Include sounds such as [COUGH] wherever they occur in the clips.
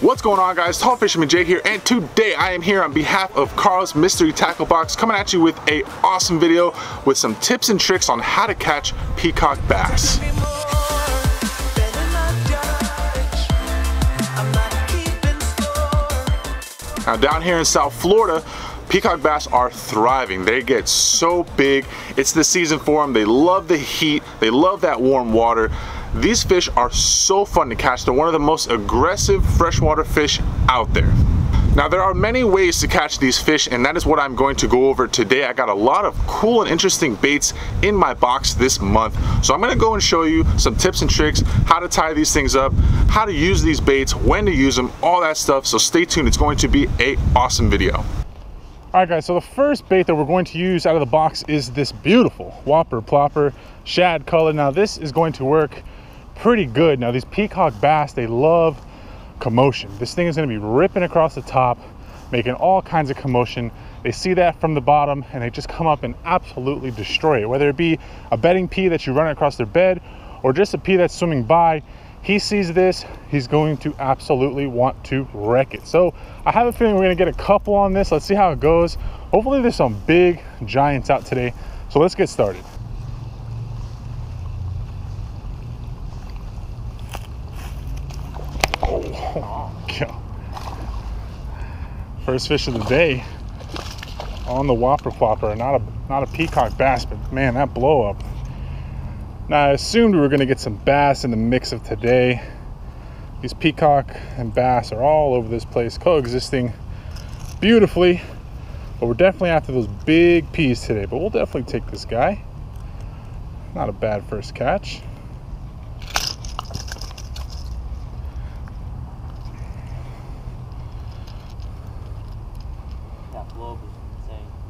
What's going on guys? Tall Fisherman Jay here and today I am here on behalf of Karl's Mystery Tackle Box coming at you with a awesome video with some tips and tricks on how to catch peacock bass. Now down here in South Florida, peacock bass are thriving. They get so big. It's the season for them. They love the heat. They love that warm water. These fish are so fun to catch. They're one of the most aggressive freshwater fish out there. Now there are many ways to catch these fish and that is what I'm going to go over today. I got a lot of cool and interesting baits in my box this month. So I'm gonna go and show you some tips and tricks, how to tie these things up, how to use these baits, when to use them, all that stuff. So stay tuned, it's going to be a awesome video. All right guys, so the first bait that we're going to use out of the box is this beautiful Whopper Plopper shad color. Now this is going to work pretty good. Now these peacock bass, they love commotion. This thing is gonna be ripping across the top, making all kinds of commotion. They see that from the bottom and they just come up and absolutely destroy it. Whether it be a bedding pea that you run across their bed or just a pea that's swimming by, he sees this, he's going to absolutely want to wreck it. So I have a feeling we're gonna get a couple on this. Let's see how it goes. Hopefully there's some big giants out today. So let's get started. Oh, first fish of the day on the whopper plopper. Not a not a peacock bass, but man, that blow up. Now I assumed we were gonna get some bass in the mix of today. These peacock and bass are all over this place, coexisting beautifully. But we're definitely after those big peas today, but we'll definitely take this guy. Not a bad first catch.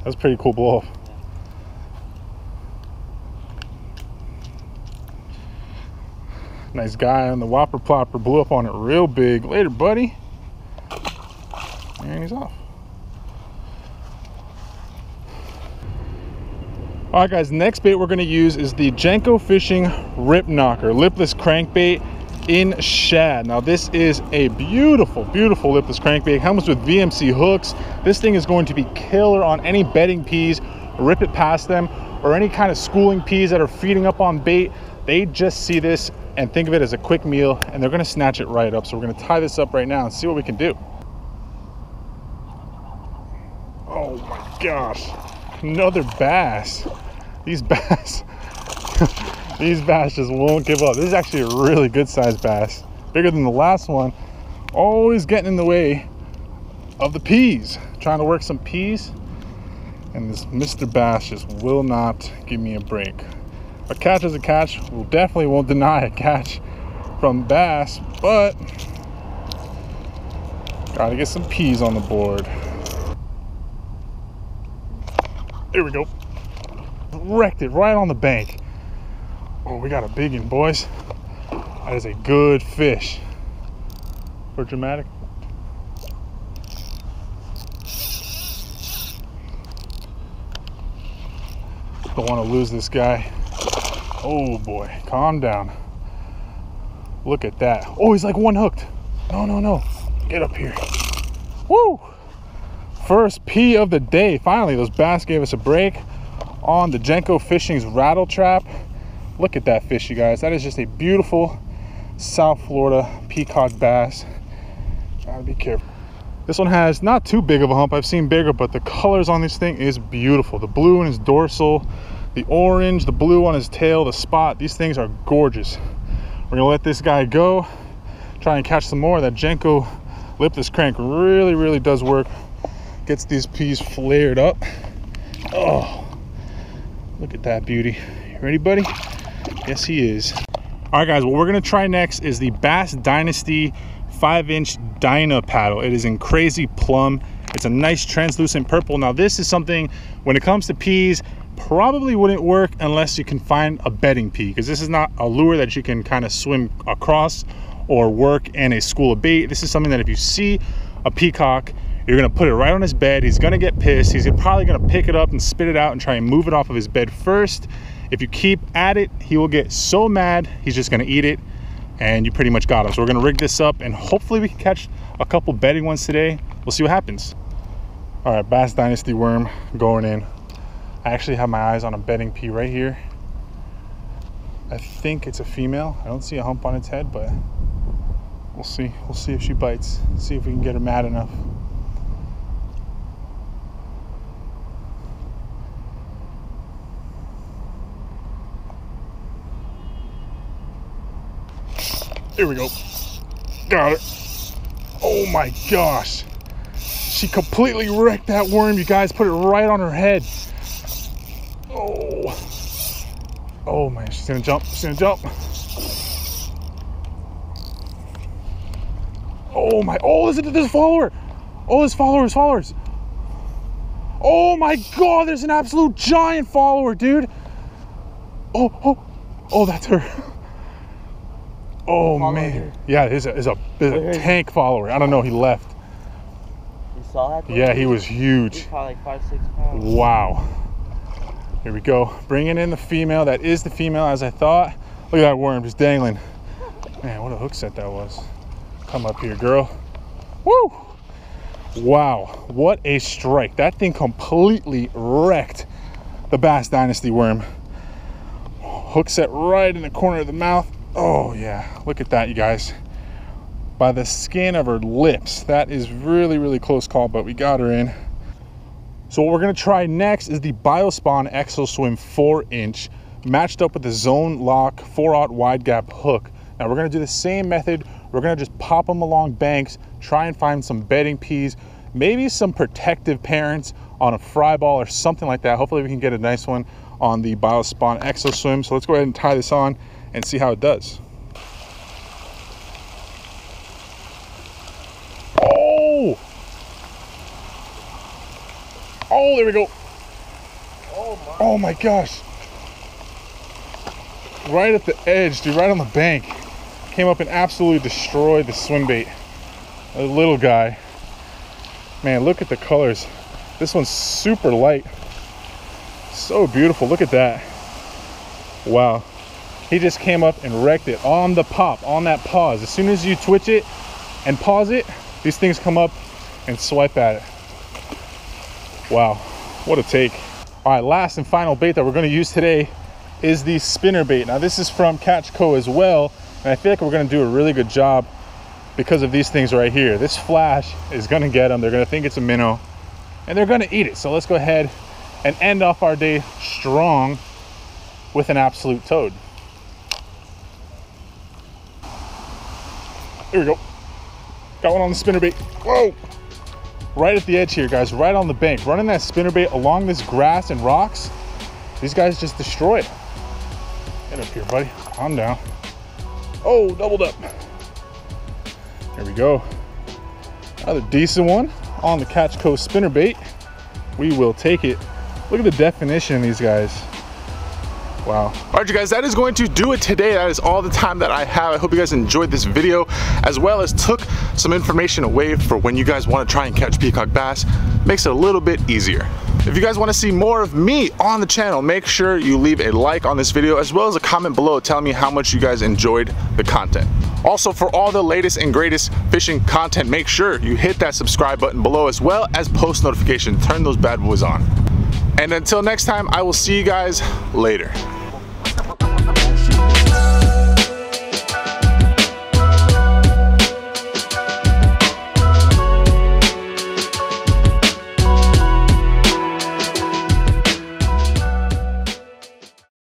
That's pretty cool blow off. Nice guy on the whopper plopper blew up on it real big. Later, buddy. And he's off. All right, guys, next bait we're gonna use is the Jenko Fishing Rip Knocker, lipless crankbait in shad. Now this is a beautiful, beautiful lipless crankbait. Comes with VMC hooks. This thing is going to be killer on any bedding peas, rip it past them, or any kind of schooling peas that are feeding up on bait. They just see this and think of it as a quick meal and they're gonna snatch it right up. So we're gonna tie this up right now and see what we can do. Oh my gosh, another bass. These [LAUGHS] bass, [LAUGHS] these bass just won't give up. This is actually a really good sized bass. Bigger than the last one. Always getting in the way of the peas. Trying to work some peas. And this Mr. Bass just will not give me a break. A catch is a catch. We we'll definitely won't deny a catch from bass, but gotta get some peas on the board. There we go. Wrecked it right on the bank. Oh, we got a big one, boys. That is a good fish. For dramatic. Don't want to lose this guy. Oh boy, calm down. Look at that. Oh, he's like one hooked. No, no, no. Get up here. Woo! First P of the day. Finally, those bass gave us a break on the Jenko Fishing's rattle trap. Look at that fish, you guys. That is just a beautiful South Florida peacock bass. Gotta be careful. This one has not too big of a hump. I've seen bigger, but the colors on this thing is beautiful. The blue in his dorsal, the orange, the blue on his tail, the spot. These things are gorgeous. We're gonna let this guy go, try and catch some more. That Jenko lipless crank really, really does work. Gets these peas flared up. Oh, look at that beauty. You ready, buddy? Yes, he is. All right, guys, what we're gonna try next is the Bass Dynasty 5-inch Dyna paddle. It is in crazy plum. It's a nice translucent purple. Now, this is something, when it comes to peas, probably wouldn't work unless you can find a bedding pea, because this is not a lure that you can kind of swim across or work in a school of bait. This is something that if you see a peacock, you're gonna put it right on his bed. He's gonna get pissed. He's probably gonna pick it up and spit it out and try and move it off of his bed first if you keep at it, he will get so mad, he's just gonna eat it. and you pretty much got him. So we're gonna rig this up and hopefully we can catch a couple bedding ones today. We'll see what happens. All right, Bass Dynasty worm going in. I actually have my eyes on a bedding pea right here. I think it's a female. I don't see a hump on its head, but we'll see. We'll see if she bites. See if we can get her mad enough. Here we go. Got it. Oh my gosh. She completely wrecked that worm, you guys. Put it right on her head. Oh. Oh man, she's gonna jump. She's gonna jump. Oh my. Oh, listen to this follower. Oh, this followers, followers. Oh my god, there's an absolute giant follower, dude. Oh, oh, oh, that's her. [LAUGHS] Oh man, yeah, he's a, is a, Where a tank follower. I don't know. He left. You saw that? Yeah, he was He's huge. probably like five, six pounds. Wow. Here we go. Bringing in the female. That is the female, as I thought. Look at that worm just dangling. Man, what a hook set that was. Come up here, girl. Woo! Wow, what a strike. That thing completely wrecked the Bass Dynasty worm. Hook set right in the corner of the mouth. Oh, yeah. Look at that, you guys. By the skin of her lips. That is really, really close call, but we got her in. So what we're gonna try next is the Biospawn Exo Swim 4 inch matched up with the Zone Lock 4-aught wide gap hook. Now we're gonna do the same method. We're gonna just pop them along banks, try and find some bedding peas, maybe some protective parents on a fry ball or something like that. Hopefully we can get a nice one on the Biospawn Exo Swim. So let's go ahead and tie this on and see how it does. Oh! Oh, there we go. Oh my. Oh my gosh. Right at the edge, dude, right on the bank. Came up and absolutely destroyed the swim bait. A little guy. Man, look at the colors. This one's super light. So beautiful. Look at that. Wow. He just came up and wrecked it on the pop, on that pause. As soon as you twitch it and pause it, these things come up and swipe at it. Wow, what a take. All right, last and final bait that we're gonna use today is the spinner bait. Now this is from Catch Co as well, and I feel like we're gonna do a really good job because of these things right here. This flash is gonna get them. They're gonna think it's a minnow, and they're gonna eat it. So let's go ahead and end off our day strong with an absolute toad. Here we go. Got one on the spinner bait. Whoa! right at the edge here, guys, right on the bank, running that spinnerbait along this grass and rocks. These guys just destroy it. Get up here, buddy. Calm down. Oh, doubled up. Here we go. Another decent one on the Catch Co spinnerbait. We will take it. Look at the definition of these guys. Wow. All right, you guys, that is going to do it today. That is all the time that I have. I hope you guys enjoyed this video, as well as took some information away for when you guys want to try and catch peacock bass. Makes it a little bit easier. If you guys want to see more of me on the channel, make sure you leave a like on this video, as well as a comment below telling me how much you guys enjoyed the content. Also, for all the latest and greatest fishing content, make sure you hit that subscribe button below, as well as post notification. Turn those bad boys on. And until next time, I will see you guys later.